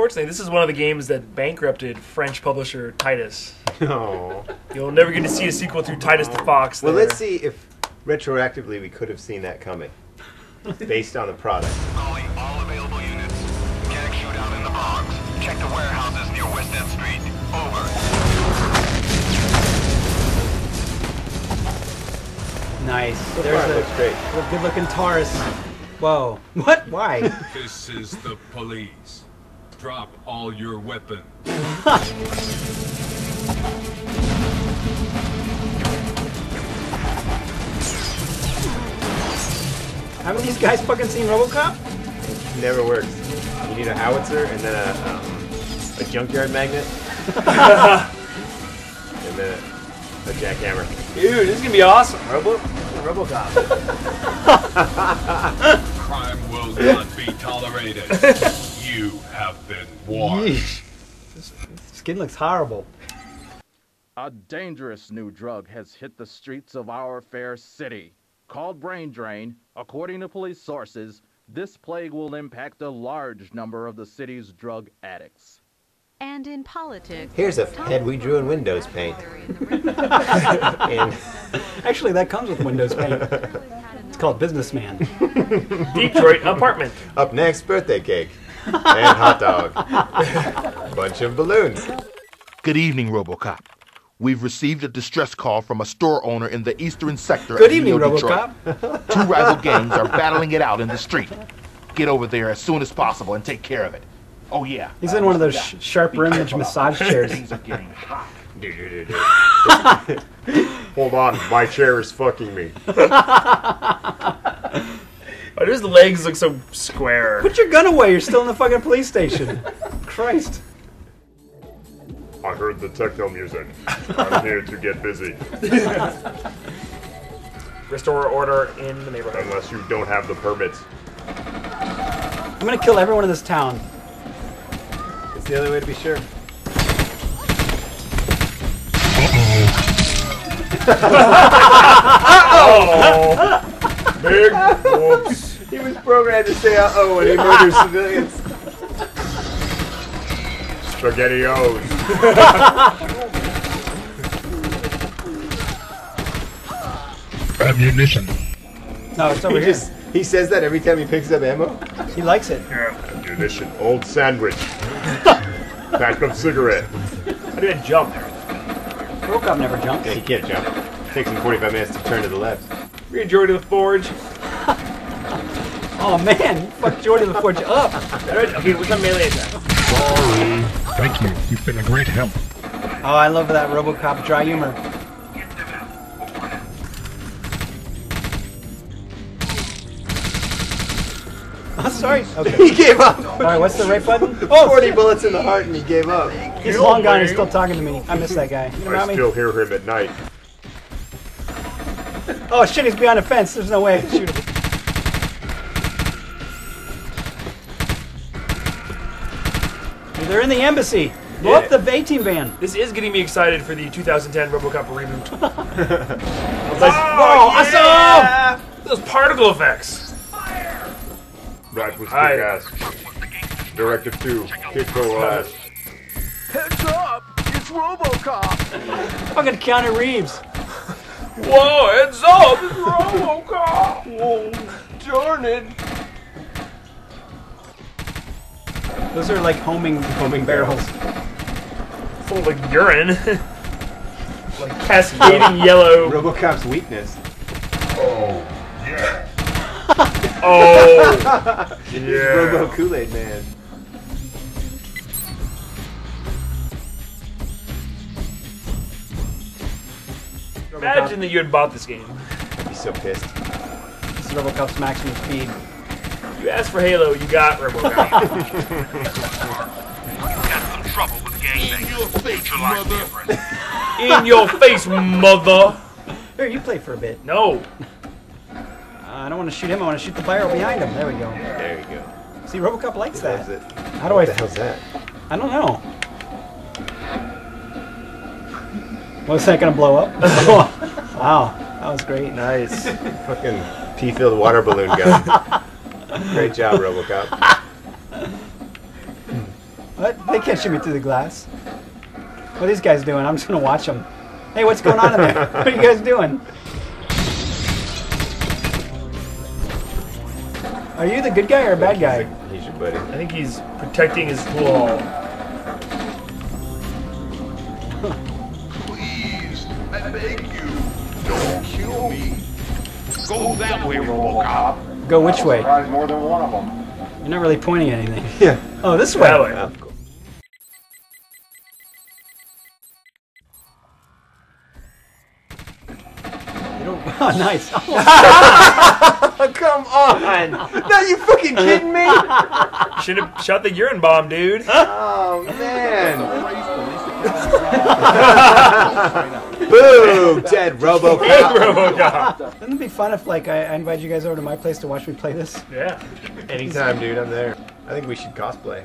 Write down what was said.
Unfortunately, this is one of the games that bankrupted French publisher Titus. No. Oh. You'll never get to see a sequel through Titus the Fox. Well, there. let's see if retroactively we could have seen that coming, based on the product. Calling all available units. Mechanic shootout in the Bronx. Check the warehouses near West End Street. Over. Nice. So There's far, a looks great. little good-looking Taurus. Whoa. What? Why? This is the police. Drop all your weapons. Haven't these guys fucking seen RoboCop? It never works. You need a howitzer and then a, um, a junkyard magnet. and then a, a jackhammer. Dude, this is gonna be awesome. Robo, RoboCop. Crime will not be tolerated. Skin looks horrible. A dangerous new drug has hit the streets of our fair city. Called brain drain, according to police sources, this plague will impact a large number of the city's drug addicts. And in politics, Here's a Tom head we drew in Windows Paint. very in the And Actually, that comes with Windows Paint. It's called Businessman. Detroit apartment. up next, birthday cake and hot dog. Bunch of balloons. Good evening, Robocop. We've received a distress call from a store owner in the eastern sector Good of evening, Neo Detroit. RoboCop. Two rival gangs are battling it out in the street. Get over there as soon as possible and take care of it. Oh yeah. He's in one of those sh- sharp rimmed massage chairs. Things are getting hot. Hold on, my chair is fucking me. Why does the legs look so square? Put your gun away. You're still in the fucking police station. Christ. I heard the techno music. I'm here to get busy. Restore order in the neighborhood. Unless you don't have the permits. I'm gonna kill everyone in this town. It's the only way to be sure. Oh, Big whoops. He was programmed to say uh oh when he murders civilians. SpaghettiOs. Ammunition. No, it's over He here. just he says that every time he picks up ammo. He likes it. Ammunition, old sandwich, pack of cigarette. How do I jump? RoboCop never jumps. Yeah, he can't jump. It Takes him 45 minutes to turn to the left. We're Geordi La Forge. Oh man, fuck Geordi La Forge up. Alright, Okay, what's my melee attack? Sorry. Thank you. You've been a great help. Oh, I love that RoboCop dry humor. Oh, sorry. Okay. He gave up. All right, what's the right button? Oh, 40 bullets in the heart and he gave up. He's long gone. He's still talking to me. I miss that guy. You know about me? hear him at night. Oh shit, he's behind a fence. There's no way I can shoot him. They're in the embassy. Blow up the A-Team van. This is getting me excited for the 2010 RoboCop reboot. Oh, awesome! Those particle effects. Right was Hi. ass. Directive 2, kick her ass. Heads up! It's Robocop! Fucking Keanu Reeves. Whoa, heads up! It's RoboCop. Whoa, Darn it. Those are like homing homing barrels. Full of like urine. like cascading yellow. Robocop's weakness. Oh, yeah. Oh yeah. Robo Kool-Aid Man. Imagine that you had bought this game. He's so pissed. This is RoboCop's maximum speed. You asked for Halo, you got RoboCop. Got some trouble with gang bangers. In your face, mother. Here, you play for a bit. No. Uh, I don't want to shoot him. I want to shoot the barrel behind him. There we go. There you go. See, RoboCop likes That's that. it. How do What I? the hell's that? I don't know. Was that gonna blow up? wow, that was great. Nice. Fucking pea-filled water balloon gun. Great job, Robocop. What? They can't shoot me through the glass. What are these guys doing? I'm just gonna watch them. Hey, what's going on in there? what are you guys doing? Are you the good guy or a bad guy? He's your buddy. I think he's protecting his wall. Please, I beg you, don't kill me. Go that way, Robocop. Go which way? more than one of them. You're not really pointing at anything. Yeah. Oh, this way. That way. Of course. Oh, nice. Oh, come on! no, you fucking kidding me? Should have shot the urine bomb, dude. Oh man! Boom! Dead RoboCop. RoboCop. Wouldn't it be fun if, like, I, I invite you guys over to my place to watch me play this? Yeah. Anytime, dude. I'm there. I think we should cosplay.